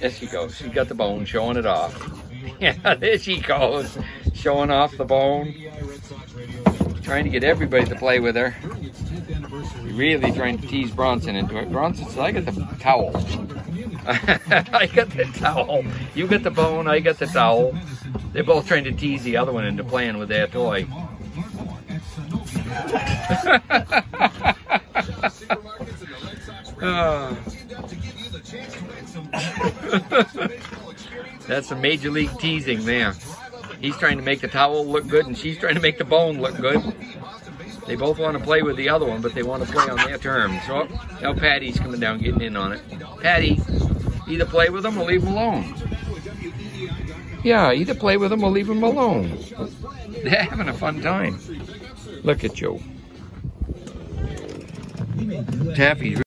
There she goes. She got the bone, showing it off. Yeah, there she goes, showing off the bone. Trying to get everybody to play with her. Really trying to tease Bronson into it. Bronson says, I got the towel. I got the towel. You got the bone, I got the towel. They're both trying to tease the other one into playing with their toy. oh. That's some major league teasing there. He's trying to make the towel look good and she's trying to make the bone look good. They both want to play with the other one, but they want to play on their terms. So now Patty's coming down, getting in on it. Patty, either play with them or leave them alone. Yeah, either play with them or leave them alone. They're having a fun time. Look at Joe. Taffy's